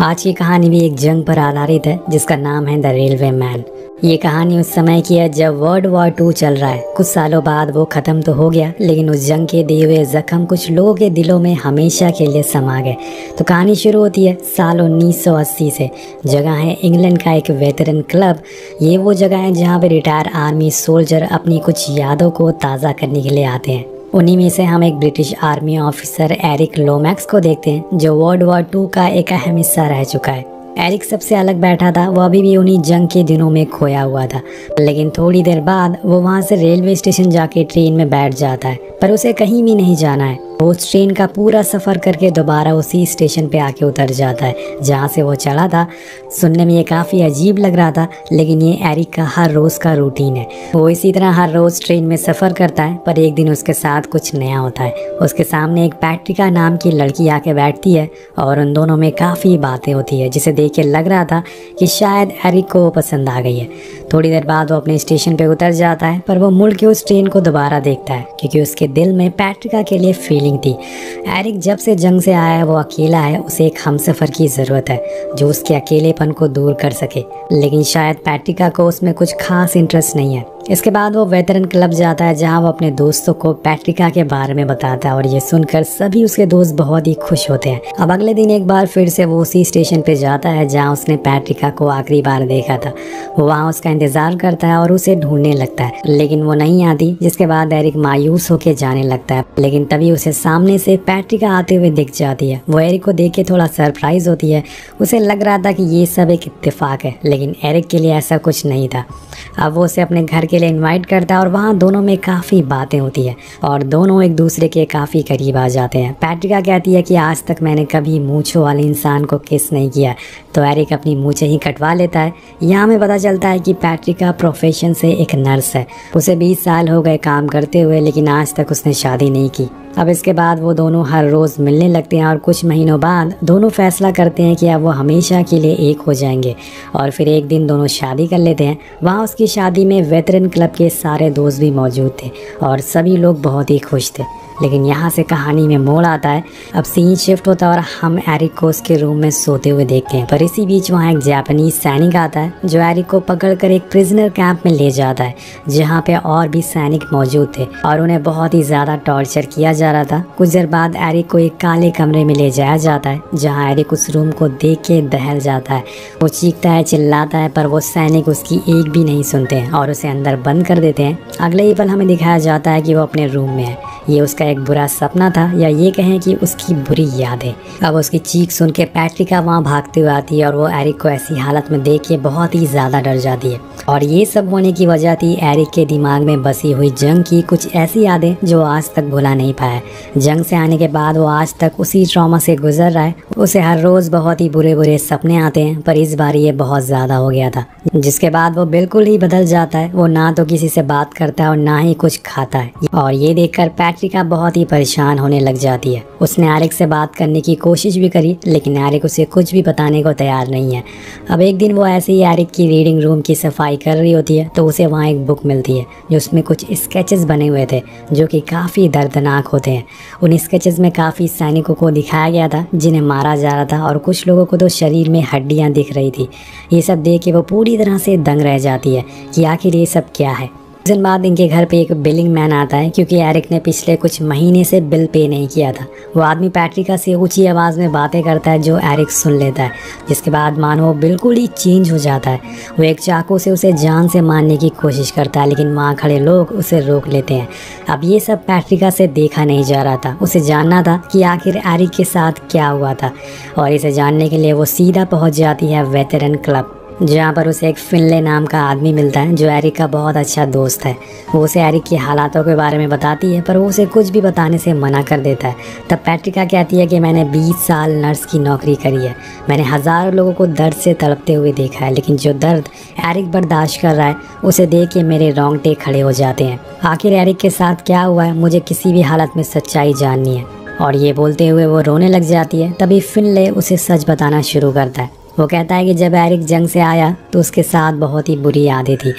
आज की कहानी भी एक जंग पर आधारित है, जिसका नाम है द रेलवे मैन ये कहानी उस समय की है जब वर्ल्ड वॉर टू चल रहा है। कुछ सालों बाद वो खत्म तो हो गया, लेकिन उस जंग के दिए हुए जख्म कुछ लोगों के दिलों में हमेशा के लिए समा गए। तो कहानी शुरू होती है साल 1980 से जगह है इंग्लैंड का एक वेटरन क्लब। ये वो जगह है जहाँ पे रिटायर आर्मी सोल्जर अपनी कुछ यादों को ताज़ा करने के लिए आते हैं। उन्हीं में से हम एक British army officer Eric Lomax को देखते हैं, जो वर्ल्ड वॉर टू का एक अहम हिस्सा रह चुका है। एरिक सबसे अलग बैठा था वो अभी भी उन्हीं जंग के दिनों में खोया हुआ था। लेकिन थोड़ी देर बाद, वो वहाँ से रेलवे स्टेशन जाके ट्रेन में बैठ जाता है, पर उसे कहीं भी नहीं जाना है। उस ट्रेन का पूरा सफ़र करके दोबारा उसी स्टेशन पे आके उतर जाता है, जहाँ से वो चढ़ा था। सुनने में ये काफ़ी अजीब लग रहा था, लेकिन ये एरिक का हर रोज़ का रूटीन है। वो इसी तरह हर रोज़ ट्रेन में सफ़र करता है, पर एक दिन उसके साथ कुछ नया होता है। उसके सामने एक पैट्रिका नाम की लड़की आके बैठती है, और उन दोनों में काफ़ी बातें होती है, जिसे देख के लग रहा था कि शायद एरिक को पसंद आ गई है। थोड़ी देर बाद वो अपने स्टेशन पे उतर जाता है, पर वो मुड़ के उस ट्रेन को दोबारा देखता है, क्योंकि उसके दिल में पैट्रिका के लिए फीलिंग थी। एरिक जब से जंग से आया है, वो अकेला है, उसे एक हम सफ़र की ज़रूरत है, जो उसके अकेलेपन को दूर कर सके। लेकिन शायद पैट्रिका को उसमें कुछ खास इंटरेस्ट नहीं है। इसके बाद वो वेतरन क्लब जाता है, जहाँ वो अपने दोस्तों को पैट्रिका के बारे में बताता है और ये सुनकर सभी उसके दोस्त बहुत ही खुश होते हैं। अब अगले दिन एक बार फिर से वो उसी स्टेशन पे जाता है, जहाँ उसने पैट्रिका को आखिरी बार देखा था। वो वहाँ उसका इंतज़ार करता है और उसे ढूँढने लगता है, लेकिन वो नहीं आती, जिसके बाद एरिक मायूस होकर जाने लगता है। लेकिन तभी उसे सामने से पैट्रिका आते हुए दिख जाती है। वो एरिक को देख के थोड़ा सरप्राइज़ होती है। उसे लग रहा था कि ये सब एक इत्तेफाक है, लेकिन एरिक के लिए ऐसा कुछ नहीं था। अब वो उसे अपने घर के लिए इनवाइट करता है और वहाँ दोनों में काफ़ी बातें होती है और दोनों एक दूसरे के काफ़ी करीब आ जाते हैं। पैट्रिका कहती है कि आज तक मैंने कभी मूछों वाले इंसान को किस नहीं किया। तो एरिक अपनी मूछें ही कटवा लेता है। यहाँ हमें पता चलता है कि पैट्रिका प्रोफेशन से एक नर्स है। उसे बीस साल हो गए काम करते हुए, लेकिन आज तक उसने शादी नहीं की। अब इसके बाद वो दोनों हर रोज़ मिलने लगते हैं और कुछ महीनों बाद दोनों फैसला करते हैं कि अब वो हमेशा के लिए एक हो जाएँगे। और फिर एक दिन दोनों शादी कर लेते हैं। वहाँ उसकी शादी में वेतरन क्लब के सारे दोस्त भी मौजूद थे और सभी लोग बहुत ही खुश थे। लेकिन यहाँ से कहानी में मोड़ आता है। अब सीन शिफ्ट होता है और हम एरिक को उसके रूम में सोते हुए देखते हैं। पर इसी बीच वहाँ एक जापानीज सैनिक आता है, जो एरिक को पकड़कर एक प्रिजनर कैंप में ले जाता है, जहाँ पे और भी सैनिक मौजूद थे और उन्हें बहुत ही ज़्यादा टॉर्चर किया जा रहा था। कुछ देर बाद एरिक को एक काले कमरे में ले जाया जाता है, जहाँ एरिक उस रूम को देख के दहल जाता है। वो चीखता है, चिल्लाता है, पर वो सैनिक उसकी एक भी नहीं सुनते हैं और उसे अंदर बंद कर देते हैं। अगले ही पल हमें दिखाया जाता है कि वो अपने रूम में है। ये उसका एक बुरा सपना था, या ये कहें कि उसकी बुरी याद। है अब उसकी चीख सुन के पैट्रिका वहाँ भागते हुए आती है और वो एरिक को ऐसी हालत में देख के बहुत ही ज़्यादा डर जाती है। और ये सब होने की वजह थी एरिक के दिमाग में बसी हुई जंग की कुछ ऐसी यादें जो आज तक भुला नहीं पाया जंग से आने के बाद वो आज तक उसी ट्रॉमा से गुजर रहा है। उसे हर रोज़ बहुत ही बुरे बुरे सपने आते हैं, पर इस बार ये बहुत ज़्यादा हो गया था। जिसके बाद वो बिल्कुल ही बदल जाता है। वो ना तो किसी से बात करता है और ना ही कुछ खाता है। और ये देखकर पैट्रिका बहुत ही परेशान होने लग जाती है। उसने एरिक से बात करने की कोशिश भी करी, लेकिन एरिक उसे कुछ भी बताने को तैयार नहीं है। अब एक दिन वो ऐसे ही एरिक की रीडिंग रूम की सफ़ाई कर रही होती है तो उसे वहाँ एक बुक मिलती है, जो उसमें कुछ स्केचेस बने हुए थे, जो कि काफ़ी दर्दनाक होते हैं। उन स्केचेस में काफ़ी सैनिकों को दिखाया गया था, जिन्हें मारा जा रहा था, और कुछ लोगों को तो शरीर में हड्डियाँ दिख रही थी। ये सब देख के वो पूरी तरह से दंग रह जाती है कि आखिर ये सब क्या है। दिन बाद इनके घर पे एक बिलिंग मैन आता है, क्योंकि एरिक ने पिछले कुछ महीने से बिल पे नहीं किया था। वो आदमी पैट्रिका से ऊँची आवाज़ में बातें करता है, जो एरिक सुन लेता है। जिसके बाद मानो बिल्कुल ही चेंज हो जाता है। वो एक चाकू से उसे जान से मारने की कोशिश करता है, लेकिन वहाँ खड़े लोग उसे रोक लेते हैं। अब ये सब पैट्रिका से देखा नहीं जा रहा था। उसे जानना था कि आखिर एरिक के साथ क्या हुआ था। और इसे जानने के लिए वो सीधा पहुँच जाती है वेतरन क्लब जहाँ पर उसे एक फिनले नाम का आदमी मिलता है, जो एरिक का बहुत अच्छा दोस्त है। वो उसे एरिक के हालातों के बारे में बताती है, पर वो उसे कुछ भी बताने से मना कर देता है। तब पैट्रिका कहती है कि मैंने 20 साल नर्स की नौकरी करी है। मैंने हज़ारों लोगों को दर्द से तड़पते हुए देखा है, लेकिन जो दर्द एरिक बर्दाश्त कर रहा है, उसे देख के मेरे रोंगटे खड़े हो जाते हैं। आखिर एरिक के साथ क्या हुआ है, मुझे किसी भी हालत में सच्चाई जाननी है। और ये बोलते हुए वो रोने लग जाती है, तभी फिनले उसे सच बताना शुरू करता है। वो कहता है कि जब एरिक जंग से आया तो उसके साथ बहुत ही बुरी यादें थी,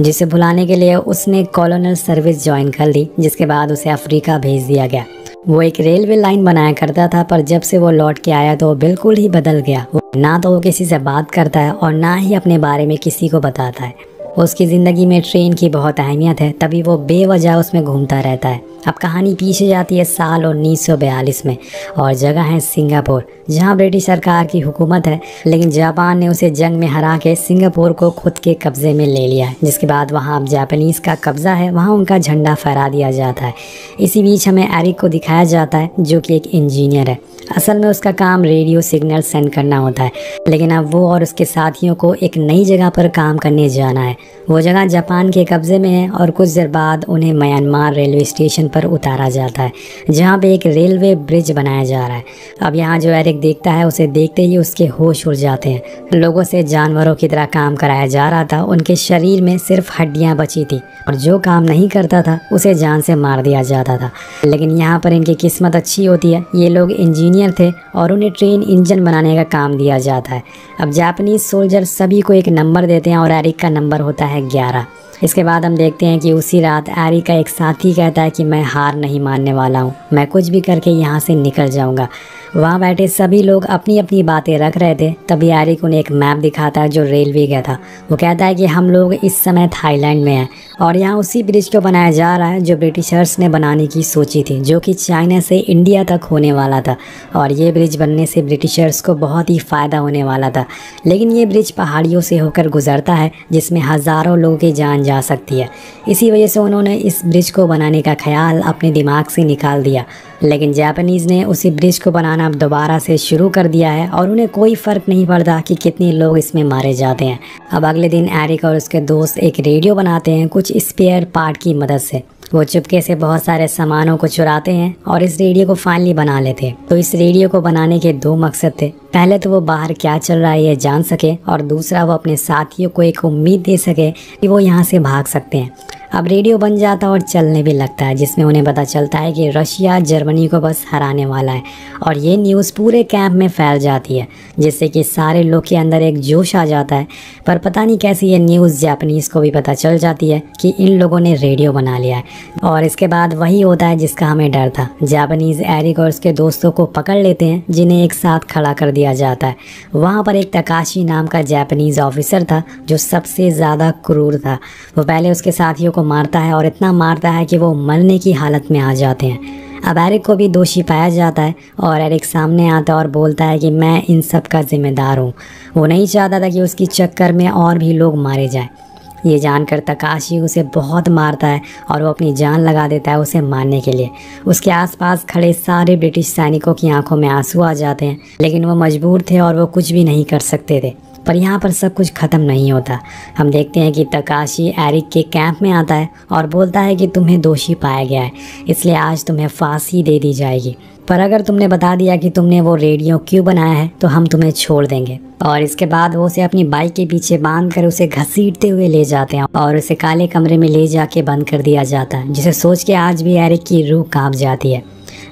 जिसे भुलाने के लिए उसने कॉलोनल सर्विस ज्वाइन कर ली, जिसके बाद उसे अफ्रीका भेज दिया गया। वो एक रेलवे लाइन बनाया करता था, पर जब से वो लौट के आया तो वो बिल्कुल ही बदल गया। ना तो वो किसी से बात करता है, और ना ही अपने बारे में किसी को बताता है। उसकी ज़िंदगी में ट्रेन की बहुत अहमियत है, तभी वो बेवजह उसमें घूमता रहता है। अब कहानी पीछे जाती है साल 1942 में। और जगह है सिंगापुर, जहाँ ब्रिटिश सरकार की हुकूमत है, लेकिन जापान ने उसे जंग में हरा के सिंगापुर को खुद के कब्ज़े में ले लिया है, जिसके बाद वहाँ अब जापानीज़ का कब्ज़ा है, वहाँ उनका झंडा फहरा दिया जाता है। इसी बीच हमें एरिक को दिखाया जाता है, जो कि एक इंजीनियर है। असल में उसका काम रेडियो सिग्नल सेंड करना होता है, लेकिन अब वो और उसके साथियों को एक नई जगह पर काम करने जाना है। वो जगह जापान के कब्ज़े में है और कुछ देर बाद उन्हें म्यांमार रेलवे स्टेशन पर उतारा जाता है, जहाँ पे एक रेलवे ब्रिज बनाया जा रहा है। अब यहाँ जो एरिक देखता है, उसे देखते ही उसके होश उड़ जाते हैं। लोगों से जानवरों की तरह काम कराया जा रहा था, उनके शरीर में सिर्फ़ हड्डियाँ बची थी, और जो काम नहीं करता था, उसे जान से मार दिया जाता था। लेकिन यहाँ पर इनकी किस्मत अच्छी होती है। ये लोग इंजीनियर थे, और उन्हें ट्रेन इंजन बनाने का काम दिया जाता है। अब जापानीज सोल्जर सभी को एक नंबर देते हैं, और एरिक का नंबर होता है ग्यारह। इसके बाद हम देखते हैं कि उसी रात एरी का एक साथी कहता है कि मैं हार नहीं मानने वाला हूँ। मैं कुछ भी करके यहाँ से निकल जाऊँगा। वहाँ बैठे सभी लोग अपनी अपनी बातें रख रहे थे। तभी एरिक उन्हें एक मैप दिखाता है जो रेलवे का था। वो कहता है कि हम लोग इस समय थाईलैंड में हैं और यहाँ उसी ब्रिज को बनाया जा रहा है जो ब्रिटिशर्स ने बनाने की सोची थी, जो कि चाइना से इंडिया तक होने वाला था और ये ब्रिज बनने से ब्रिटिशर्स को बहुत ही फ़ायदा होने वाला था। लेकिन ये ब्रिज पहाड़ियों से होकर गुजरता है, जिसमें हज़ारों लोगों की जान जा सकती है। इसी वजह से उन्होंने इस ब्रिज को बनाने का ख्याल अपने दिमाग से निकाल दिया। लेकिन जापानीज़ ने उसी ब्रिज को बनाना अब दोबारा से शुरू कर दिया है और उन्हें कोई फ़र्क नहीं पड़ता कि कितने लोग इसमें मारे जाते हैं। अब अगले दिन एरिक और उसके दोस्त एक रेडियो बनाते हैं कुछ स्पेयर पार्ट की मदद से। वो चुपके से बहुत सारे सामानों को चुराते हैं और इस रेडियो को फाइनली बना लेते हैं। तो इस रेडियो को बनाने के दो मकसद थे। पहले तो वो बाहर क्या चल रहा है ये जान सके और दूसरा वो अपने साथियों को एक उम्मीद दे सके कि वो यहाँ से भाग सकते हैं। अब रेडियो बन जाता है और चलने भी लगता है, जिसमें उन्हें पता चलता है कि रशिया जर्मनी को बस हराने वाला है। और ये न्यूज़ पूरे कैंप में फैल जाती है, जिससे कि सारे लोग के अंदर एक जोश आ जाता है। पर पता नहीं कैसे ये न्यूज़ जापनीज़ को भी पता चल जाती है कि इन लोगों ने रेडियो बना लिया है। और इसके बाद वही होता है जिसका हमें डर था। जापानीज़ एरिक और उसके दोस्तों को पकड़ लेते हैं, जिन्हें एक साथ खड़ा कर दिया जाता है। वहाँ पर एक तकाशी नाम का जापानीज़ ऑफिसर था, जो सबसे ज़्यादा क्रूर था। वो पहले उसके साथियों को मारता है और इतना मारता है कि वो मरने की हालत में आ जाते हैं। अब एरिक को भी दोषी पाया जाता है और एरिक सामने आता है और बोलता है कि मैं इन सब का जिम्मेदार हूँ। वो नहीं चाहता था कि उसकी चक्कर में और भी लोग मारे जाएँ। ये जानकर तकाशी उसे बहुत मारता है और वो अपनी जान लगा देता है उसे मारने के लिए। उसके आसपास खड़े सारे ब्रिटिश सैनिकों की आँखों में आँसू आ जाते हैं, लेकिन वो मजबूर थे और वो कुछ भी नहीं कर सकते थे। पर यहाँ पर सब कुछ ख़त्म नहीं होता। हम देखते हैं कि तकाशी एरिक के कैंप में आता है और बोलता है कि तुम्हें दोषी पाया गया है, इसलिए आज तुम्हें फांसी दे दी जाएगी। पर अगर तुमने बता दिया कि तुमने वो रेडियो क्यों बनाया है तो हम तुम्हें छोड़ देंगे। और इसके बाद वो उसे अपनी बाइक के पीछे बाँध कर उसे घसीटते हुए ले जाते हैं और उसे काले कमरे में ले जाके बंद कर दिया जाता है, जिसे सोच के आज भी एरिक की रूह काँप जाती है।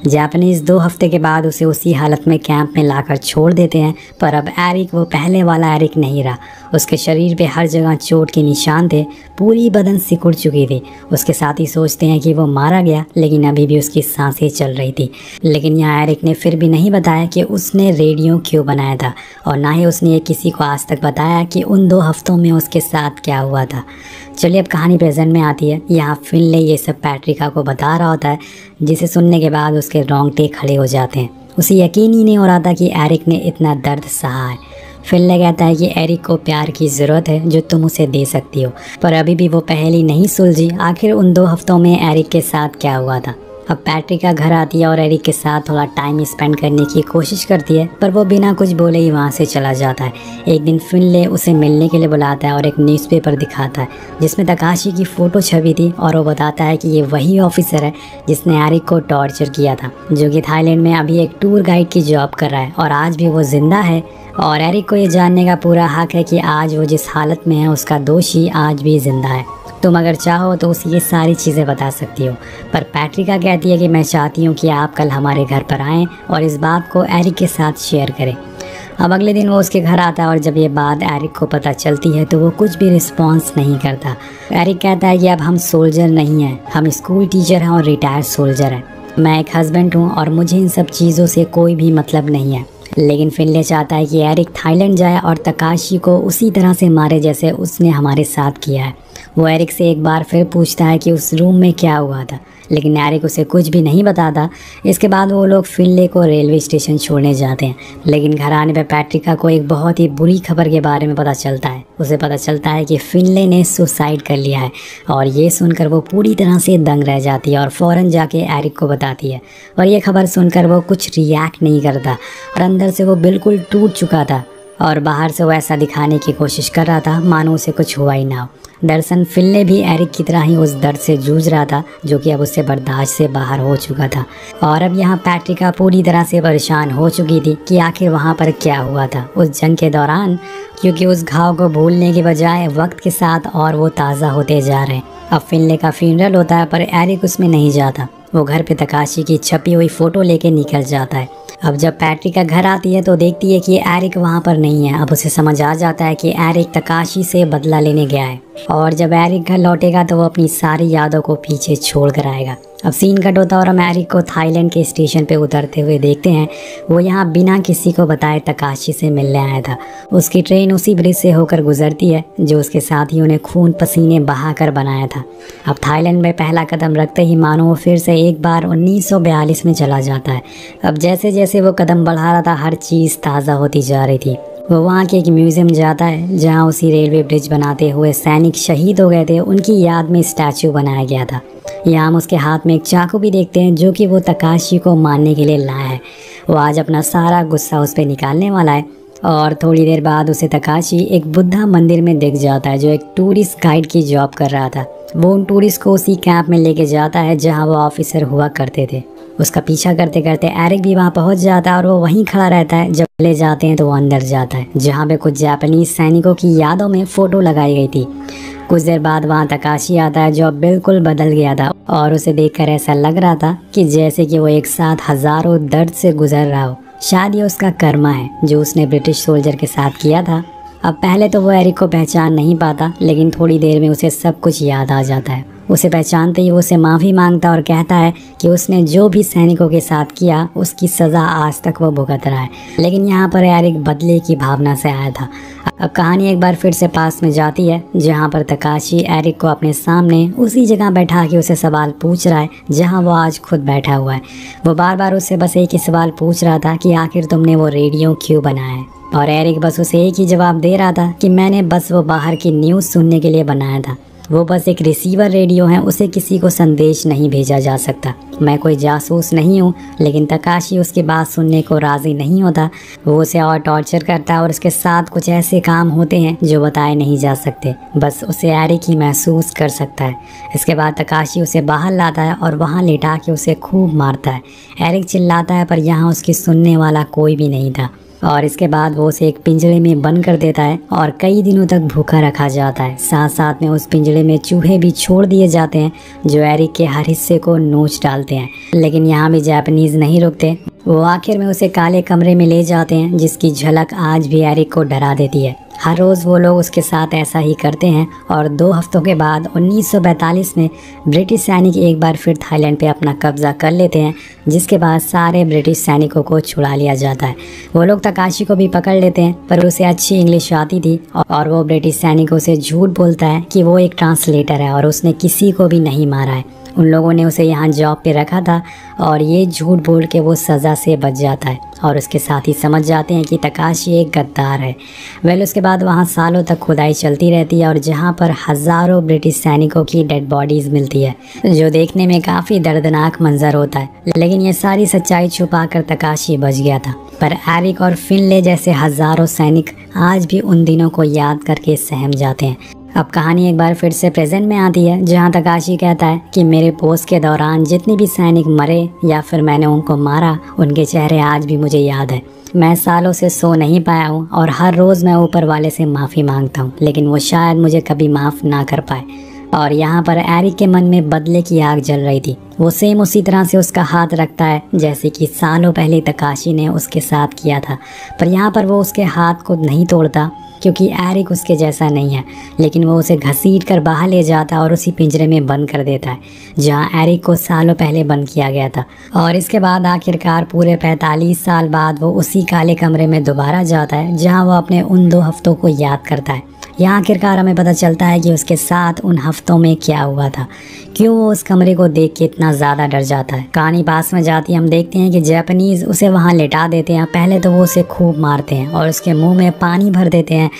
जापानीज दो हफ़्ते के बाद उसे उसी हालत में कैंप में लाकर छोड़ देते हैं, पर अब एरिक, वो पहले वाला एरिक नहीं रहा। उसके शरीर पे हर जगह चोट के निशान थे, पूरी बदन सिकुड़ चुकी थी। उसके साथ ही सोचते हैं कि वो मारा गया, लेकिन अभी भी उसकी साँसें चल रही थी। लेकिन यहाँ एरिक ने फिर भी नहीं बताया कि उसने रेडियो क्यों बनाया था, और ना ही उसने ये किसी को आज तक बताया कि उन दो हफ्तों में उसके साथ क्या हुआ था। चलिए अब कहानी प्रेजेंट में आती है। यहाँ फिनले ये सब पैट्रिका को बता रहा होता है जिसे सुनने के बाद उसके रोंगटे खड़े हो जाते हैं। उसे यकीन ही नहीं हो रहा था कि एरिक ने इतना दर्द सहा है। फिर कहता है कि एरिक को प्यार की ज़रूरत है, जो तुम उसे दे सकती हो। पर अभी भी वो पहली नहीं सुलझी। आखिर उन दो हफ्तों में एरिक के साथ क्या हुआ था? अब पैट्रिक का घर आती है और एरिक के साथ थोड़ा टाइम स्पेंड करने की कोशिश करती है, पर वो बिना कुछ बोले ही वहाँ से चला जाता है। एक दिन फिनले उसे मिलने के लिए बुलाता है और एक न्यूज़पेपर दिखाता है, जिसमें तकाशी की फ़ोटो छवी थी और वो बताता है कि ये वही ऑफिसर है जिसने एरिक को टॉर्चर किया था, जो कि थाईलैंड में अभी एक टूर गाइड की जॉब कर रहा है और आज भी वो ज़िंदा है। और एरिक को ये जानने का पूरा हक है कि आज वो जिस हालत में है, उसका दोषी आज भी ज़िंदा है। तुम अगर चाहो तो उसे ये सारी चीज़ें बता सकती हो। पर पैट्रिका कहती है कि मैं चाहती हूँ कि आप कल हमारे घर पर आएँ और इस बात को एरिक के साथ शेयर करें। अब अगले दिन वो उसके घर आता है और जब ये बात एरिक को पता चलती है तो वो कुछ भी रिस्पॉन्स नहीं करता। एरिक कहता है कि अब हम सोल्जर नहीं हैं, हम स्कूल टीचर हैं और रिटायर्ड सोल्जर हैं। मैं एक हस्बैंड हूँ और मुझे इन सब चीज़ों से कोई भी मतलब नहीं है। लेकिन फिनले चाहता है कि एरिक थाईलैंड जाए और तकाशी को उसी तरह से मारे जैसे उसने हमारे साथ किया है। वो एरिक से एक बार फिर पूछता है कि उस रूम में क्या हुआ था। लेकिन एरिक उसे कुछ भी नहीं बताता इसके बाद वो लोग फिनले को रेलवे स्टेशन छोड़ने जाते हैं। लेकिन घर आने पर पैट्रिका को एक बहुत ही बुरी खबर के बारे में पता चलता है। उसे पता चलता है कि फिनले ने सुसाइड कर लिया है और ये सुनकर वो पूरी तरह से दंग रह जाती है और फ़ौरन जाके एरिक को बताती है। और ये खबर सुनकर वो कुछ रिएक्ट नहीं करता और अंदर से वो बिल्कुल टूट चुका था। और बाहर से वो ऐसा दिखाने की कोशिश कर रहा था, मानो उसे कुछ हुआ ही ना हो। दरअसल फिल भी एरिक की तरह ही उस दर्द से जूझ रहा था, जो कि अब उससे बर्दाश्त से बाहर हो चुका था। और अब यहाँ पैट्रिका पूरी तरह से परेशान हो चुकी थी कि आखिर वहाँ पर क्या हुआ था उस जंग के दौरान, क्योंकि उस घाव को भूलने के बजाय वक्त के साथ और वो ताज़ा होते जा रहे हैं। अब फिनले का फ्यूनरल होता है, पर एरिक उसमें नहीं जाता। वो घर पे तकाशी की छपी हुई फ़ोटो लेके निकल जाता है। अब जब पैट्रिक का घर आती है तो देखती है कि एरिक वहाँ पर नहीं है। अब उसे समझ आ जाता है कि एरिक तकाशी से बदला लेने गया है। और जब एरिक घर लौटेगा तो वो अपनी सारी यादों को पीछे छोड़ कर आएगा। अब सीन कट होता और हम एरिक को थाईलैंड के स्टेशन पे उतरते हुए देखते हैं। वो यहाँ बिना किसी को बताए तकाशी से मिलने आया था। उसकी ट्रेन उसी ब्रिज से होकर गुजरती है, जो उसके साथियों ने खून पसीने बहा कर बनाया था। अब थाईलैंड में पहला कदम रखते ही मानो वो फिर से एक बार उन्नीस सौ बयालीस में चला जाता है। अब जैसे जैसे वो कदम बढ़ा रहा था, हर चीज़ ताज़ा होती जा रही थी। वो वहाँ के एक म्यूज़ियम जाता है, जहाँ उसी रेलवे ब्रिज बनाते हुए सैनिक शहीद हो गए थे, उनकी याद में स्टैचू बनाया गया था। यहाँ हम उसके हाथ में एक चाकू भी देखते हैं, जो कि वो तकाशी को मारने के लिए लाया है। वो आज अपना सारा गुस्सा उस पर निकालने वाला है और थोड़ी देर बाद उसे तकाशी एक बुद्धा मंदिर में दिख जाता है, जो एक टूरिस्ट गाइड की जॉब कर रहा था। वो उन टूरिस्ट को उसी कैंप में लेके जाता है, जहाँ वो ऑफिसर हुआ करते थे। उसका पीछा करते करते एरिक भी वहाँ पहुँच जाता है और वो वहीं खड़ा रहता है। जब ले जाते हैं तो वो अंदर जाता है। जहाँ पे कुछ जापानीज सैनिकों की यादों में फ़ोटो लगाई गई थी। कुछ देर बाद वहाँ तकाशी आता है, जो अब बिल्कुल बदल गया था। और उसे देखकर ऐसा लग रहा था कि जैसे कि वो एक साथ हज़ारों दर्द से गुजर रहा हो। शायद ये उसका कर्मा है, जो उसने ब्रिटिश सोल्जर के साथ किया था। अब पहले तो वो एरिक को पहचान नहीं पाता, लेकिन थोड़ी देर में उसे सब कुछ याद आ जाता है। उसे पहचानते ही वो उसे माफ़ी माँगता और कहता है कि उसने जो भी सैनिकों के साथ किया, उसकी सज़ा आज तक वो भुगत रहा है। लेकिन यहाँ पर एरिक बदले की भावना से आया था। अब कहानी एक बार फिर से पास में जाती है, जहाँ पर तकाशी एरिक को अपने सामने उसी जगह बैठा के उसे सवाल पूछ रहा है, जहाँ वो आज खुद बैठा हुआ है। वो बार बार उससे बस एक ही सवाल पूछ रहा था कि आखिर तुमने वो रेडियो क्यों बनाया है? और एरिक बस उसे एक ही जवाब दे रहा था कि मैंने बस वो बाहर की न्यूज़ सुनने के लिए बनाया था। वो बस एक रिसीवर रेडियो है, उसे किसी को संदेश नहीं भेजा जा सकता। मैं कोई जासूस नहीं हूँ, लेकिन तकाशी उसकी बात सुनने को राज़ी नहीं होता। वो उसे और टॉर्चर करता है और उसके साथ कुछ ऐसे काम होते हैं जो बताए नहीं जा सकते। बस उसे एरिक ही महसूस कर सकता है। इसके बाद तकाशी उसे बाहर लाता है और वहाँ लेटा के उसे खूब मारता है। एरिक चिल्लाता है, पर यहाँ उसकी सुनने वाला कोई भी नहीं था। और इसके बाद वो उसे एक पिंजरे में बंद कर देता है और कई दिनों तक भूखा रखा जाता है। साथ साथ में उस पिंजरे में चूहे भी छोड़ दिए जाते हैं, जो एरिक के हर हिस्से को नोच डालते हैं। लेकिन यहाँ भी जापानीज नहीं रुकते। वो आखिर में उसे काले कमरे में ले जाते हैं, जिसकी झलक आज भी एरिक को डरा देती है। हर रोज़ वो लोग उसके साथ ऐसा ही करते हैं और दो हफ्तों के बाद 1942 में ब्रिटिश सैनिक एक बार फिर थाईलैंड पे अपना कब्जा कर लेते हैं, जिसके बाद सारे ब्रिटिश सैनिकों को छुड़ा लिया जाता है। वो लोग तकाशी को भी पकड़ लेते हैं, पर उसे अच्छी इंग्लिश आती थी और वो ब्रिटिश सैनिकों से झूठ बोलता है कि वो एक ट्रांसलेटर है और उसने किसी को भी नहीं मारा है। उन लोगों ने उसे यहाँ जॉब पे रखा था और ये झूठ बोल के वो सज़ा से बच जाता है और उसके साथ ही समझ जाते हैं कि तकाशी एक गद्दार है। वेल, उसके बाद वहाँ सालों तक खुदाई चलती रहती है और जहाँ पर हज़ारों ब्रिटिश सैनिकों की डेड बॉडीज़ मिलती है, जो देखने में काफ़ी दर्दनाक मंजर होता है। लेकिन ये सारी सच्चाई छुपा कर तकाशी बच गया था। पर एरिक और फिनले जैसे हज़ारों सैनिक आज भी उन दिनों को याद करके सहम जाते हैं। अब कहानी एक बार फिर से प्रेजेंट में आती है, जहाँ तकाशी कहता है कि मेरे पोस्ट के दौरान जितने भी सैनिक मरे या फिर मैंने उनको मारा, उनके चेहरे आज भी मुझे याद है। मैं सालों से सो नहीं पाया हूँ और हर रोज़ मैं ऊपर वाले से माफ़ी माँगता हूँ, लेकिन वो शायद मुझे कभी माफ़ ना कर पाए। और यहाँ पर एरिक के मन में बदले की आग जल रही थी। वो सेम उसी तरह से उसका हाथ रखता है, जैसे कि सालों पहले तकाशी ने उसके साथ किया था। पर यहाँ पर वो उसके हाथ को नहीं तोड़ता। क्योंकि एरिक उसके जैसा नहीं है, लेकिन वो उसे घसीट कर बाहर ले जाता है और उसी पिंजरे में बंद कर देता है, जहाँ एरिक को सालों पहले बंद किया गया था। और इसके बाद आखिरकार पूरे पैंतालीस साल बाद वो उसी काले कमरे में दोबारा जाता है, जहाँ वो अपने उन दो हफ्तों को याद करता है। यहाँ आखिरकार हमें पता चलता है कि उसके साथ उन हफ्तों में क्या हुआ था। क्यों वो उस कमरे को देख के इतना ज़्यादा डर जाता है? कहानी पास में जाती है, हम देखते हैं कि जैपनीज़ उसे वहाँ लेटा देते हैं। पहले तो वो उसे खूब मारते हैं और उसके मुँह में पानी भर देते हैं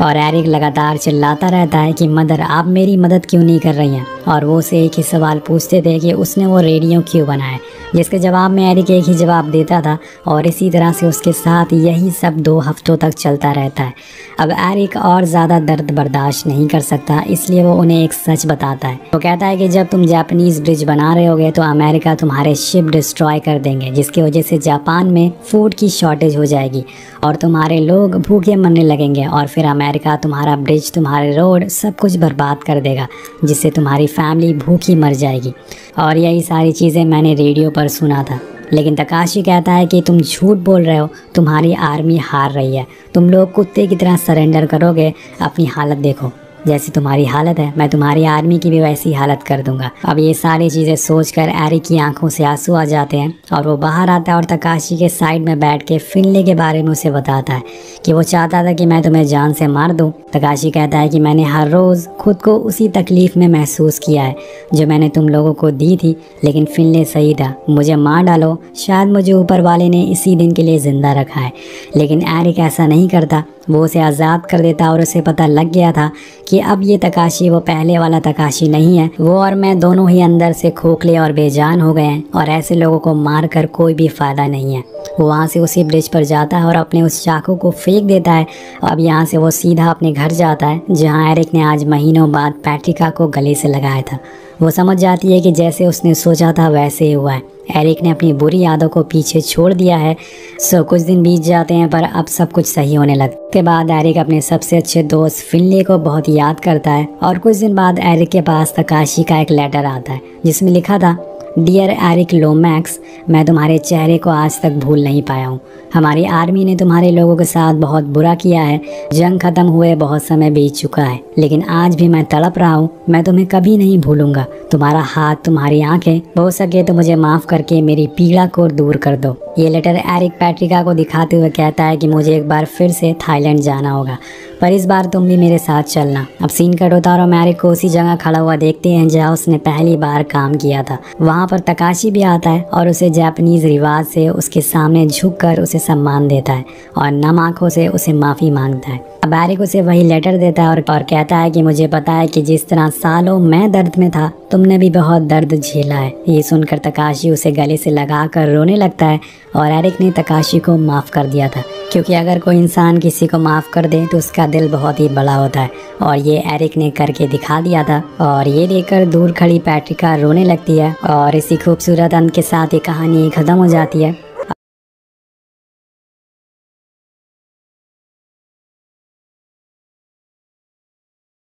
और एरिक लगातार चिल्लाता रहता है कि, मदर, आप मेरी मदद क्यों नहीं कर रही हैं? और वो उसे एक ही सवाल पूछते थे कि, उसने वो रेडियो क्यों बनाया? जिसके जवाब में एरिक एक ही जवाब देता था और इसी तरह से उसके साथ यही सब दो हफ्तों तक चलता रहता है। अब एरिक और ज़्यादा दर्द बर्दाश्त नहीं कर सकता, इसलिए वो उन्हें एक सच बताता है। वो कहता है कि जब तुम जापानीज ब्रिज बना रहे होगे तो अमेरिका तुम्हारे शिप डिस्ट्रॉय कर देंगे, जिसकी वजह से जापान में फ़ूड की शॉर्टेज हो जाएगी और तुम्हारे लोग भूखे मरने लगेंगे और फिर अमेरिका तुम्हारा ब्रिज, तुम्हारे रोड सब कुछ बर्बाद कर देगा, जिससे तुम्हारी फैमिली भूखी मर जाएगी। और यही सारी चीज़ें मैंने रेडियो पर सुना था। लेकिन तकाशी कहता है कि तुम झूठ बोल रहे हो, तुम्हारी आर्मी हार रही है। तुम लोग कुत्ते की तरह सरेंडर करोगे, अपनी हालत देखो। जैसी तुम्हारी हालत है, मैं तुम्हारी आर्मी की भी वैसी हालत कर दूँगा। अब ये सारी चीज़ें सोचकर एरी की आँखों से आँसू आ जाते हैं और वो बाहर आता है और तकाशी के साइड में बैठ के फिनले के बारे में उसे बताता है कि वो चाहता था कि मैं तुम्हें जान से मार दूँ। तकाशी कहता है कि मैंने हर रोज़ खुद को उसी तकलीफ़ में महसूस किया है, जो मैंने तुम लोगों को दी थी, लेकिन फिनले सही था। मुझे मार डालो, शायद मुझे ऊपर वाले ने इसी दिन के लिए ज़िंदा रखा है। लेकिन एरिक ऐसा नहीं करता। वो उसे आज़ाद कर देता और उसे पता लग गया था कि अब ये तकाशी, वो पहले वाला तकाशी नहीं है। वो और मैं दोनों ही अंदर से खोखले और बेजान हो गए हैं और ऐसे लोगों को मार कर कोई भी फ़ायदा नहीं है। वो वहाँ से उसी ब्रिज पर जाता है और अपने उस चाकू को फेंक देता है। अब यहाँ से वो सीधा अपने घर जाता है, जहाँ एरिक ने आज महीनों बाद पैट्रिका को गले से लगाया था। वो समझ जाती है कि जैसे उसने सोचा था वैसे ही हुआ है। एरिक ने अपनी बुरी यादों को पीछे छोड़ दिया है। सो कुछ दिन बीत जाते हैं, पर अब सब कुछ सही होने लग, के बाद एरिक अपने सबसे अच्छे दोस्त फिनले को बहुत याद करता है। और कुछ दिन बाद एरिक के पास तकाशी का एक लेटर आता है, जिसमें लिखा था डियर एरिक लोमैक्स मैं तुम्हारे चेहरे को आज तक भूल नहीं पाया हूँ। हमारी आर्मी ने तुम्हारे लोगों के साथ बहुत बुरा किया है। जंग खत्म हुए बहुत समय बीत चुका है। लेकिन आज भी मैं तड़प रहा हूँ। मैं तुम्हें कभी नहीं भूलूँगा। तुम्हारा हाथ तुम्हारी आँखें हो सके तो मुझे माफ़ करके मेरी पीड़ा को दूर कर दो। ये लेटर एरिक पैट्रिका को दिखाते हुए कहता है कि मुझे एक बार फिर से थाईलैंड जाना होगा। पर इस बार तुम भी मेरे साथ चलना। अब सीन कट होता और मैरिक को उसी जगह खड़ा हुआ देखते हैं जहाँ उसने पहली बार काम किया था। वहाँ पर तकाशी भी आता है और उसे जापानीज रिवाज से उसके सामने झुक कर उसे सम्मान देता है और नम आँखों से उसे माफ़ी माँगता है। अब एरिक उसे वही लेटर देता है और, और है कि मुझे पता है कि जिस तरह सालों मैं दर्द में था, तुमने भी बहुत दर्द झेला है। ये सुनकर तकाशी उसे गले से लगा कर रोने लगता है और एरिक ने तकाशी को माफ़ कर दिया था। क्योंकि अगर कोई इंसान किसी को माफ़ कर दे तो उसका दिल बहुत ही बड़ा होता है। और ये एरिक ने करके दिखा दिया था। और ये देखकर दूर खड़ी पैट्रिका रोने लगती है और इसी खूबसूरत अंत के साथ ये कहानी ख़त्म हो जाती है।